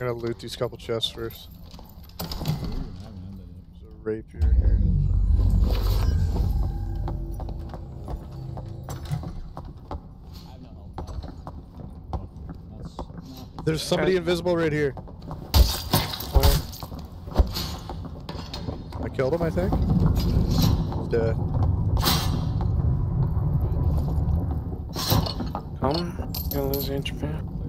gonna loot these couple chests first. There's a rapier here. There's somebody Okay. invisible right here. I killed him, I think. He's dead. Come. Gonna lose HP.